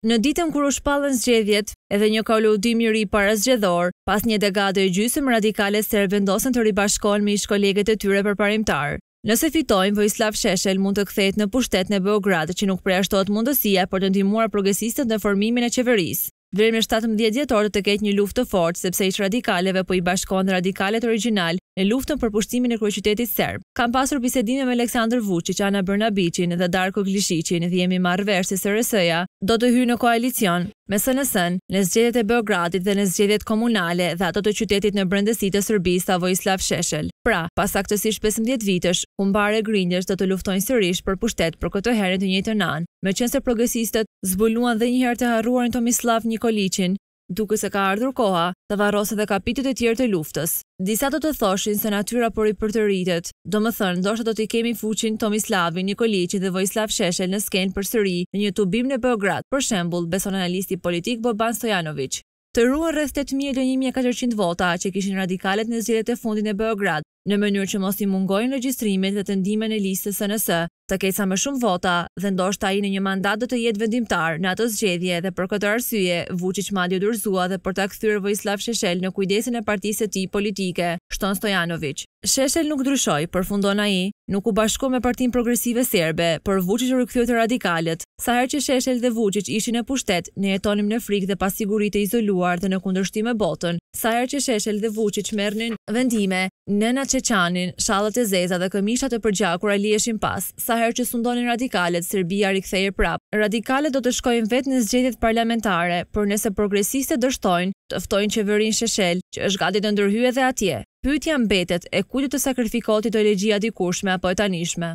Në ditën kur u shpallën zgjedhjet, edhe një koalicion i ri parazgjedhor, pas një dekade e gjysmë, radikalët serbë vendosën të ribashkohen me ish-kolegët e tyre përparimtarë. Nëse fitojnë, Vojislav Sheshel mund të kthehet në pushtet në Beograd, që nuk përjashtohet mundësia për të ndihmuar progresistët në formimin e qeverisë. Pra më shtatëmbëdhjetë dhjetor do të ketë një luftë të fortë, sepse ish-radikalëve po i bashkohen radikalët origjinalë në luftën për pushtimin e kryeqytetit serb. Kam pasur bisedime me Aleksandar Vuçiç, Ana Bërnabiçin dhe Darko Glishiçin dhe jemi marrë vesh se SRS-ja do të hyjë në koalicion me SNS-në në zgjedhjet e Beogradit dhe në zgjedhjet komunale dhe ato të qytetit në brendësi të Serbisë, tha Vojislav Sheshel. Pra, pas saktësisht pesëmbëdhjetë vitesh, Humbar e Grinders do të luftojnë sërish për pushtet, por këtë herë në të njëjtën anë. Meqenëse progresistët zbuluan dhe njëherë të harruarin Tomislav Nikoliçin, Duket se ka ardhur koha, të varrosë edhe kapitujt e tjerë të luftës. Disa do të thoshin se natyra po ripërtëritet, domethënë ndoshta do t'i kemi Vuçiç, Tomislav Nikoliçin dhe Vojislav Sheshel në skenë përsëri në një tubim në Beograd, për shembull, beson analisti politik Boban Stojanoviç. Të ruhen rreth tetëdhjetë e një mijë e katërqind vota, që kishin radikalët në zgjedhjet e fundit në Beograd. në mënyrë që mos i mungojnë regjistrimet dhe të ndihmën e listës SNS të ketë sa më shumë vota dhe ndoshta ai në një mandat do të jetë vendimtar në ato zgjedhje dhe për këtë arsye Vuçiç madje u dorëzua dhe për ta kthyer Vojislav Sheshel në kujdesin e partisë së tij politike, shton Stojanoviç. Sheshel nuk ndryshoi, përfundon ai, nuk u bashkua me Partinë Progresive Serbe, por Vuçiç u rikthye te radikalët. Sa herë që Sheshel dhe Vuçiç ishin në pushtet, ne jetonim në frikë dhe pasiguri të izoluar dhe në kundërshtim me botën, Sa herë që Sheshel dhe Vuçiç merrnin vendime, nënat që qanin, shallet e zeza dhe këmishat e përgjakura liheshin pas, sa herë që sundonin radikalët, Serbia rikthehej prapë. Radikalët do të shkojnë vetë në zgjedhjet parlamentare, por nëse progresistët dështojnë, të ftojnë qeverinë Sheshel, që është gati të ndërhyjë edhe atje. Pyetja mbetet, e kujt do të sakrifikohet ideologjia, e dikurshme apo e tanishme?